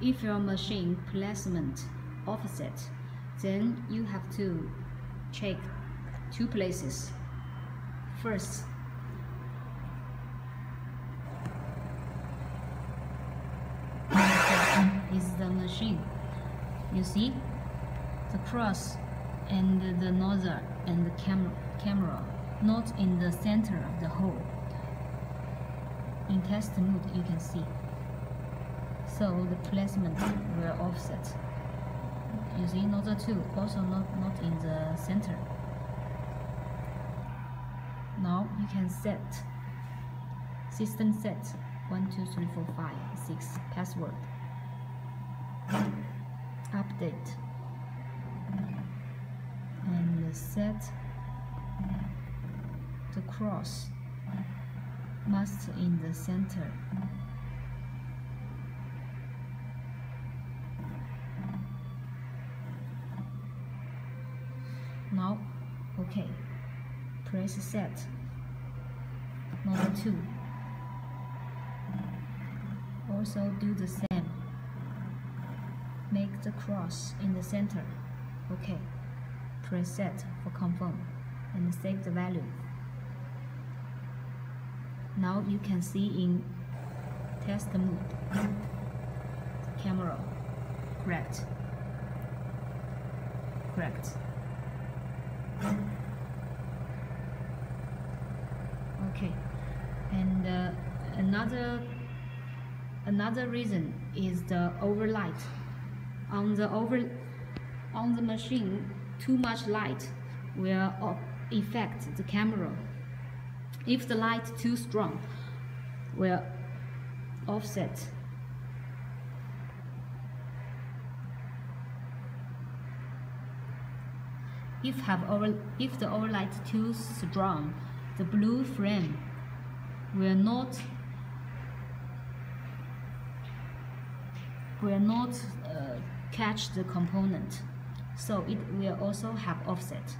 if your machine placement offset, then you have to check two places. First, is the machine. You see the cross and the nozzle and the cam camera not in the center of the hole. In test mode you can see. So the placement will offset. You see nozzle 2 also not, not in the center. Now you can set system set 1, 2, 3, 4, 5, 6 password update and set the cross must in the center now okay. Press set. Number 2 also do the same. Make the cross in the center. Okay. Press set for confirm and save the value. Now you can see in test mode. Camera. Correct. Correct okay. And uh, another another reason is the overlight. On the over on the machine too much light will affect the camera. If the light too strong will offset. If have over if the overlight too strong the blue frame. Will not will not uh, catch the component. So it will also have offset